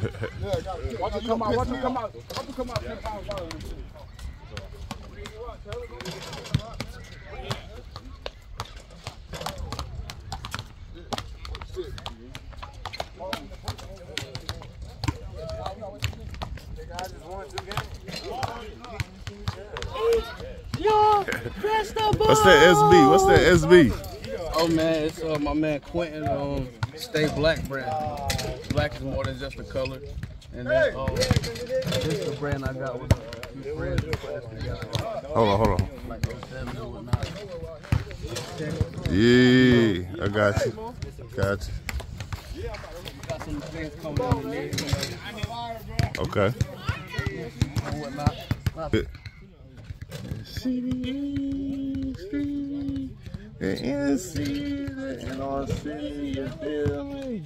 Watch him come out. Watch him come out. Watch him come out. What's that SB? What's that SB? Oh man, it's uh, my man Quentin. Um, Stay Black brand. Black is more than just a color. And then uh, this is the brand I got with a few friends. who put this together, Hold on, hold on. Like 07 and whatnot. Yeah, I got you. Got you. Got some things coming on the next Okay. and whatnot. Not CD, the NC, the NRC You feel me?